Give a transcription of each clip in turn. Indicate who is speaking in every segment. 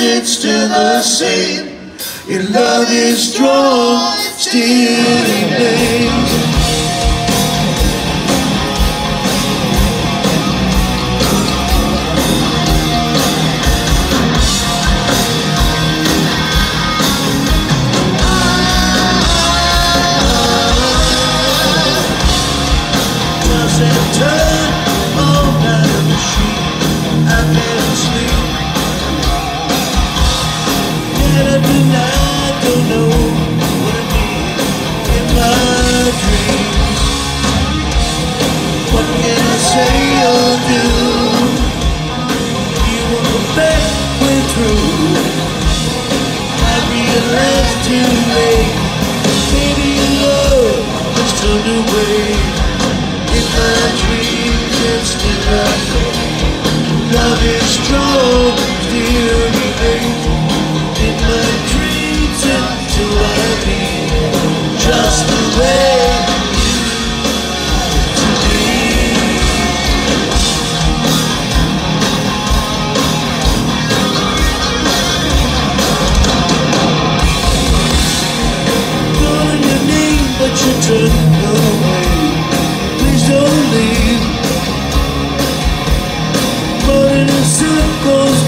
Speaker 1: it's still the same. Your love is strong, still remains. true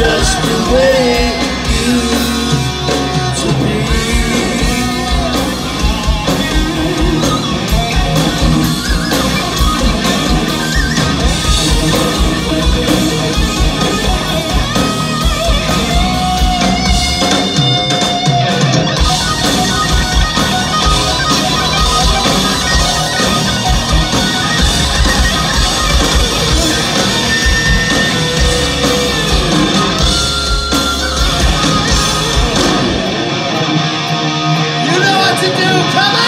Speaker 1: just the way to do. Come on.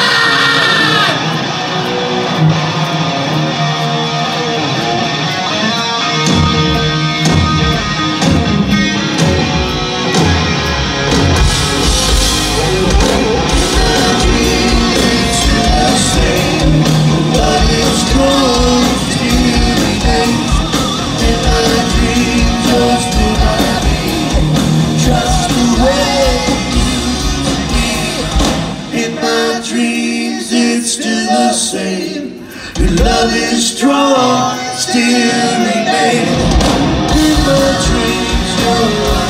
Speaker 1: Strong, still remains in my dreams. Your